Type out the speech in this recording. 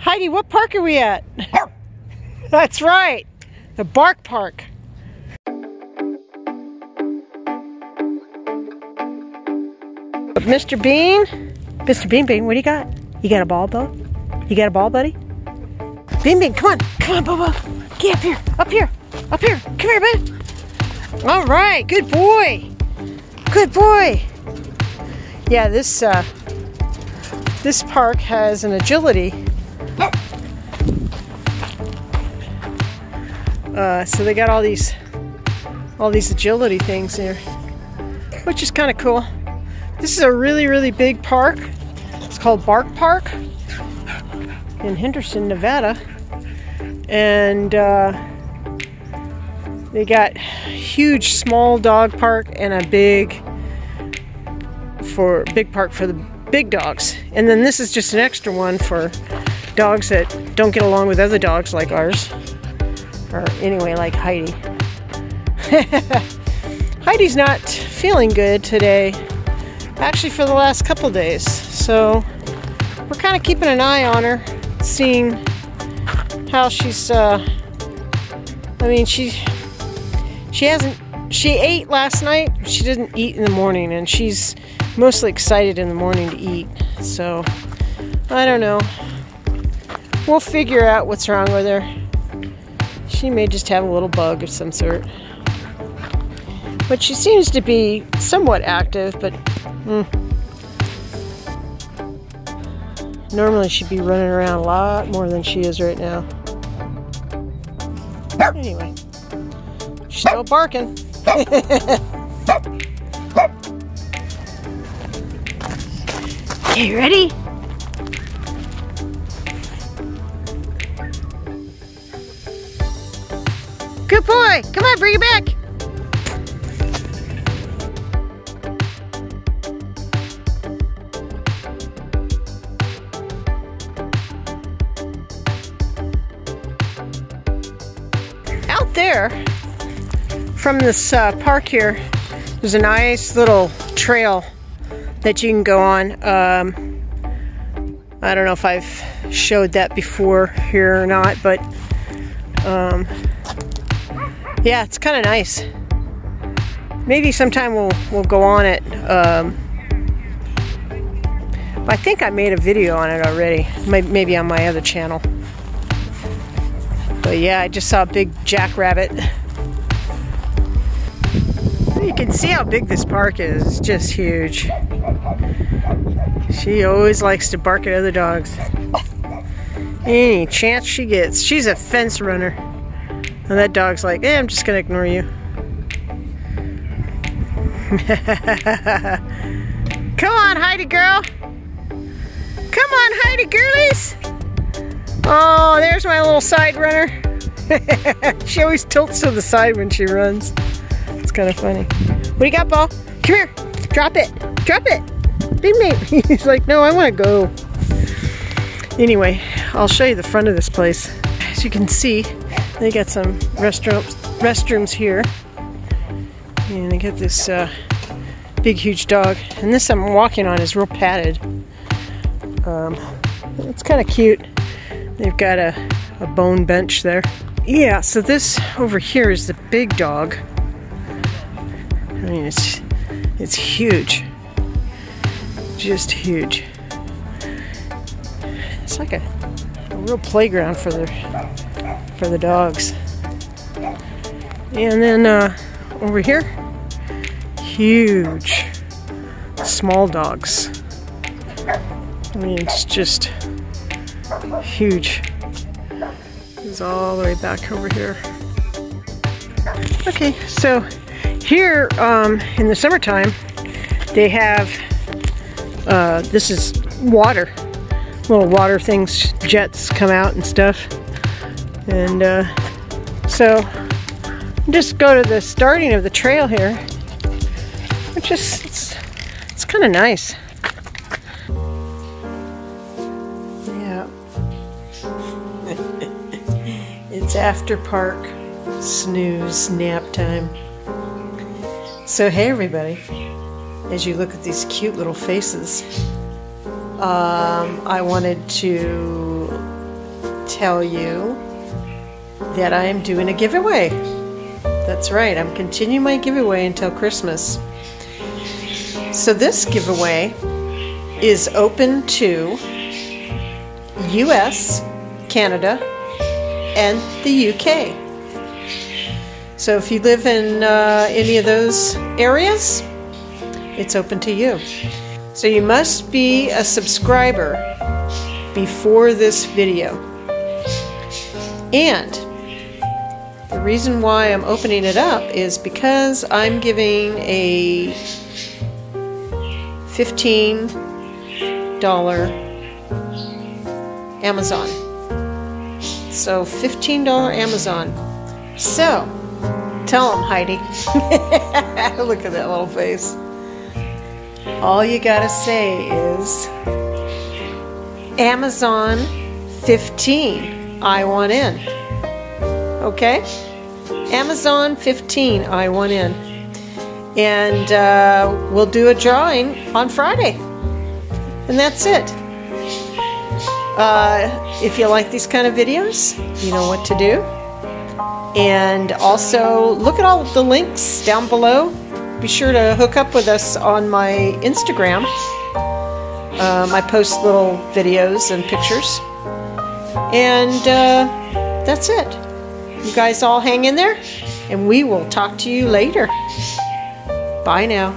Heidi, what park are we at? That's right, the Bark Park. Mr. Bean, Mr. Bean Bean, what do you got? You got a ball, Bo? You got a ball, buddy? Bean Bean, come on, come on, Bobo. Get up here, up here, up here. Come here, bud. All right, good boy. Good boy. Yeah, this uh, this park has an agility. Uh, so they got all these all these agility things here, which is kind of cool. This is a really, really big park. It's called Bark Park in Henderson, Nevada. And uh, they got huge small dog park and a big for big park for the big dogs. And then this is just an extra one for dogs that don't get along with other dogs like ours. Or anyway, like Heidi. Heidi's not feeling good today actually for the last couple days. So we're kind of keeping an eye on her, seeing how she's. Uh, I mean, she she hasn't. She ate last night. She didn't eat in the morning, and she's mostly excited in the morning to eat. So I don't know. We'll figure out what's wrong with her. She may just have a little bug of some sort. But she seems to be somewhat active, but Mm. Normally she'd be running around a lot more than she is right now. Anyway, she's still barking. okay, ready? Boy. Come on, bring it back. Out there, from this uh, park here, there's a nice little trail that you can go on. Um, I don't know if I've showed that before here or not, but um, yeah, it's kind of nice. Maybe sometime we'll we'll go on it. Um, I think I made a video on it already, maybe on my other channel. But yeah, I just saw a big jackrabbit. You can see how big this park is. It's just huge. She always likes to bark at other dogs. Any chance she gets. She's a fence runner. And that dog's like, eh, I'm just gonna ignore you. Come on, Heidi girl. Come on, Heidi girlies. Oh, there's my little side runner. she always tilts to the side when she runs. It's kind of funny. What do you got, ball? Come here. Drop it. Drop it. Big mate. He's like, no, I want to go. Anyway, I'll show you the front of this place. As you can see, they got some restrooms, restrooms here. And they got this uh, big, huge dog. And this I'm walking on is real padded. Um, it's kind of cute. They've got a, a bone bench there. Yeah, so this over here is the big dog. I mean, it's it's huge. Just huge. It's like a, a real playground for the for the dogs. And then uh, over here, huge small dogs. I mean, it's just huge. It's all the way back over here. Okay, so here um, in the summertime, they have, uh, this is water. Little water things, jets come out and stuff. And uh, so just go to the starting of the trail here, which is, it's, it's kind of nice. Yeah. it's after park snooze nap time. So, hey everybody, as you look at these cute little faces, um, I wanted to tell you that I am doing a giveaway. That's right, I'm continuing my giveaway until Christmas. So this giveaway is open to US, Canada, and the UK. So if you live in uh, any of those areas, it's open to you. So you must be a subscriber before this video. And the reason why I'm opening it up is because I'm giving a $15 Amazon. So $15 Amazon. So, tell them, Heidi. Look at that little face. All you gotta say is Amazon 15, I want in. Okay? Amazon 15, I want in. And uh, we'll do a drawing on Friday. And that's it. Uh, if you like these kind of videos, you know what to do. And also, look at all the links down below. Be sure to hook up with us on my Instagram. Um, I post little videos and pictures. And uh, that's it. You guys all hang in there, and we will talk to you later. Bye now.